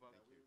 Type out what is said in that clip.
barbecue.